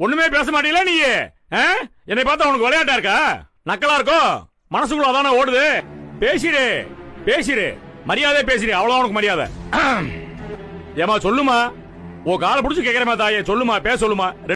ஒண்ணுமே பேச மாட்டீங்களா நீ ஆ? என்னை பார்த்தா உனக்கு விளையாட்டா இருக்கா? நக்கலா இருக்கோ? மனசுக்குள்ள அதானே ஓடுது. பேசிடு பேசிடு. மரியாதை பேசிடு. அவ்வளவு உனக்கு மரியாதை. ஏமா சொல்லுமா. உன் காலை பிடிச்சு கேக்குறமா தாயே. சொல்லுமா பேச சொல்லுமா.